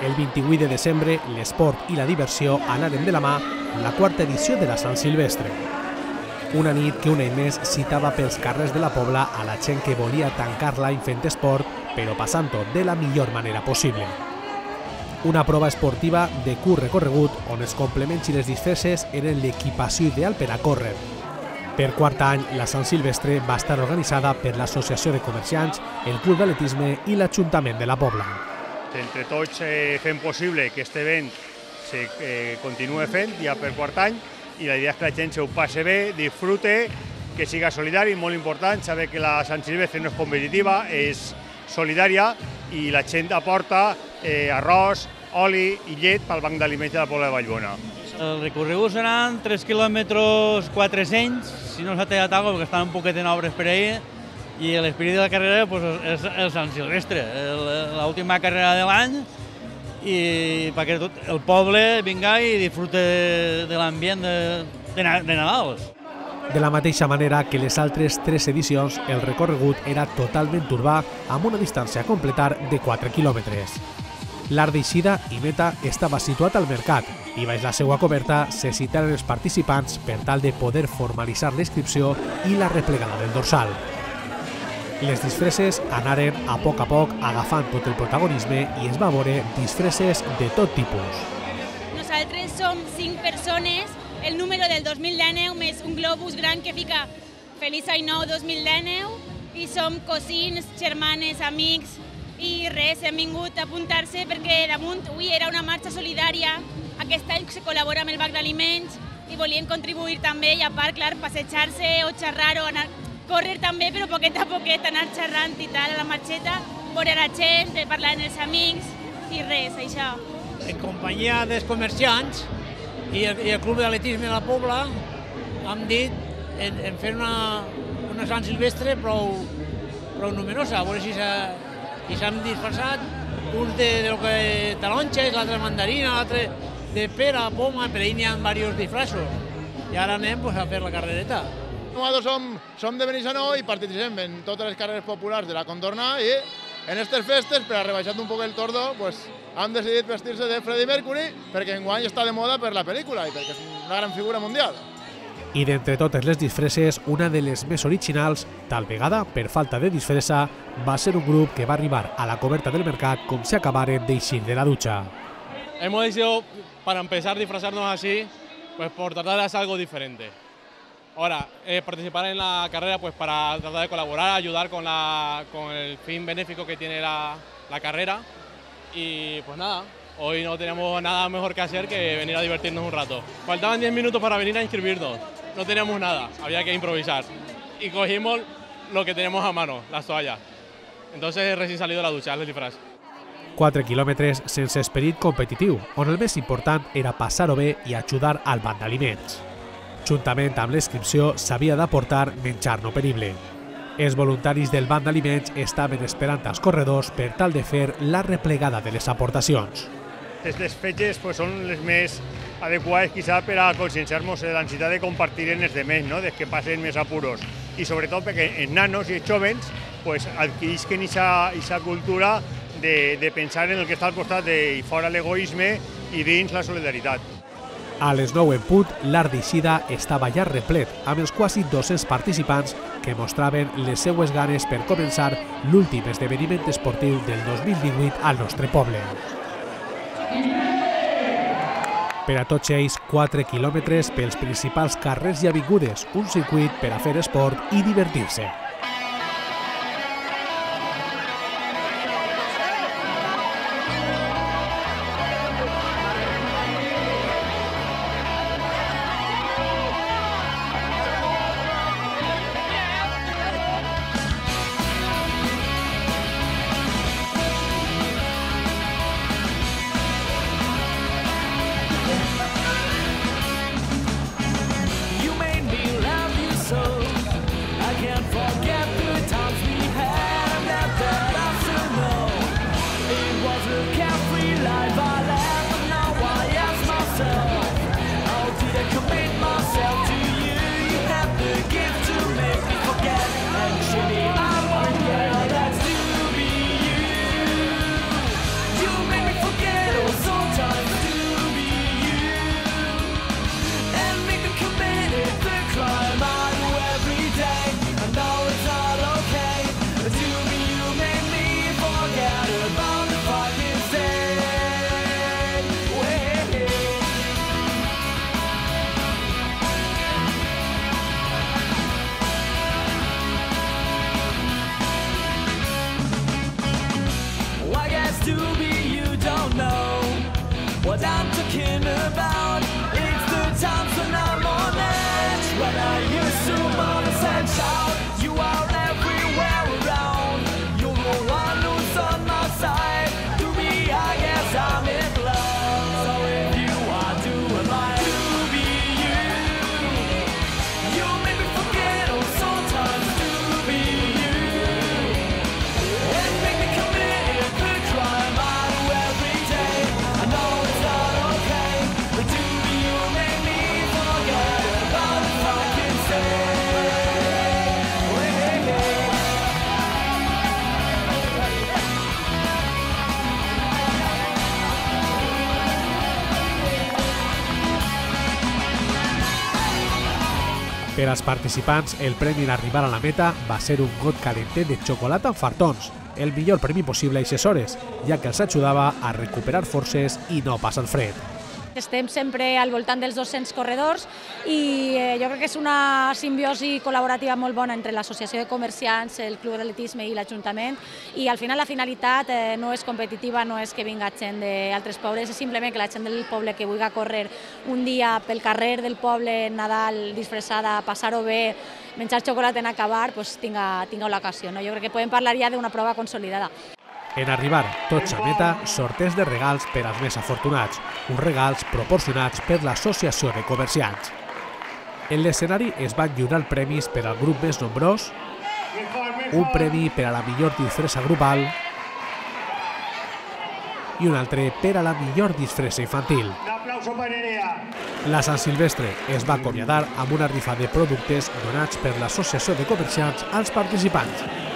El 28 de desembre, l'esport i la diversió anaren de la mà en la quarta edició de la Sant Silvestre. Una nit que un any més citava pels carrers de la Pobla a la gent que volia tancar l'any fent esport, però passant-ho de la millor manera possible. Una prova esportiva de curt recorregut on els complements i les disfresses eren l'equipació ideal per a córrer. Per quart any, la Sant Silvestre va estar organitzada per l'Associació de Comerciants, el Club d'Atletisme i l'Ajuntament de la Pobla. Entre tots eh, fem possible que aquest event se eh, fent ja per quart any i la idea és que la gent se ho passe bé, disfrute, que siga solidari, molt important, saber que la Sant Silvestre no és competitiva, és solidària i la gent aporta eh, arròs, oli i llet pel banc d'aliments de la Pobla de Vallbona. El recorregut seran 3 quilòmetres 400, si no s'ha tallat alguna perquè estan un poquet en obres per ahir, i l'esperit de la carrera pues, és el Sant Silvestre, l'última carrera de l'any, i perquè tot el poble vinga i disfrute de l'ambient de, de, de Nadal. De la mateixa manera que les altres tres edicions, el recorregut era totalment urbà amb una distància a completar de 4 quilòmetres. L'art d'eixida i meta estava situat al mercat i baix la seva coberta se citaren els participants per tal de poder formalitzar la inscripció i la replegada del dorsal. Les disfresses anaren a poc a poc agafant tot el protagonisme i es va veure disfresses de tot tipus. Nosaltres som cinc persones, el número del 2019 més un globus gran que fica Feliç Any Nou 2019 i som cosins, germanes, amics i res, hem vingut a apuntar-se perquè damunt avui era una marxa solidària. Aquest any se col·labora amb el Banc d'Aliments i volien contribuir també i a part, clar, passejar-se o xerrar o anar córrer també, però poquet a poquet, anar xerrant i tal a la marxeta, veure la gent, parlar amb els amics i res, això. En companyia dels comerciants i el, i el Club d'Atletisme de la Pobla hem dit en, en fer una, una Sant Silvestre prou, prou numerosa, a veure si s'han disfressat uns de, de lo que taronxes, l'altre mandarina, l'altre de pera, poma, per ahir n'hi ha diversos disfressos. I ara anem pues, a fer la carrereta. Nosaltres som, som de Benissanó i participem en totes les carreres populars de la contorna i en aquestes festes, per a rebaixar un poc el tordo, pues, han decidit vestir-se de Freddie Mercury perquè enguany està de moda per la pel·lícula i perquè és una gran figura mundial. I d'entre totes les disfresses, una de les més originals, tal vegada, per falta de disfressa, va ser un grup que va arribar a la coberta del mercat com si acabaren d'eixir de la ducha. Hemos decidido, para empezar, disfrazarnos así, pues por tratar de hacer algo diferente. Ahora, eh, participar en la carrera pues para tratar de colaborar, ayudar con, la, con el fin benéfico que tiene la, la carrera. Y pues nada, hoy no tenemos nada mejor que hacer que venir a divertirnos un rato. Faltaban 10 minutos para venir a inscribirnos, no teníamos nada, había que improvisar. Y cogimos lo que teníamos a mano, las toallas. Entonces recién salido de la ducha, el disfraz. 4 quilòmetres sense esperit competitiu, on el més important era passar-ho bé i ajudar al d'aliments. Juntament amb l'inscripció s'havia d'aportar menjar no perible. Els voluntaris del banc d'aliments estaven esperant als corredors per tal de fer la replegada de les aportacions. Aquestes fetges pues, són les més adequades quizá per a conscienciar-nos de l'ansietat de compartir en els demés, no? de que passen més apuros. I sobretot perquè els nanos i els jovens pues, adquirisquen aquesta cultura de, de pensar en el que està al costat de i fora l'egoisme i dins la solidaritat. A les 9 en punt, l'Art d'Eixida estava ja replet amb els quasi 200 participants que mostraven les seues ganes per començar l'últim esdeveniment esportiu del 2018 al nostre poble. Per a tots ells, 4 quilòmetres pels principals carrers i avingudes, un circuit per a fer esport i divertir-se. Summoners and shout Per als participants, el premi en arribar a la meta va ser un got calenter de xocolata amb fartons, el millor premi possible a aquestes hores, ja que els ajudava a recuperar forces i no passar fred. Estem sempre al voltant dels 200 corredors i eh, jo crec que és una simbiosi col·laborativa molt bona entre l'Associació de Comerciants, el Club d'Atletisme i l'Ajuntament i al final la finalitat eh, no és competitiva, no és que vinga gent d'altres pobles, és simplement que la gent del poble que vulgui córrer un dia pel carrer del poble, Nadal, disfressada, passar-ho bé, menjar xocolata en acabar, pues, tinga, tinga l'ocasió. No? Jo crec que podem parlar ja d'una prova consolidada. En arribar tots a meta, sorters de regals per als més afortunats, uns regals proporcionats per l'Associació de Comerciants. En l'escenari es van lliurar premis per al grup més nombrós, un premi per a la millor disfressa grupal i un altre per a la millor disfressa infantil. La Sant Silvestre es va acomiadar amb una rifa de productes donats per l'Associació de Comerciants als participants.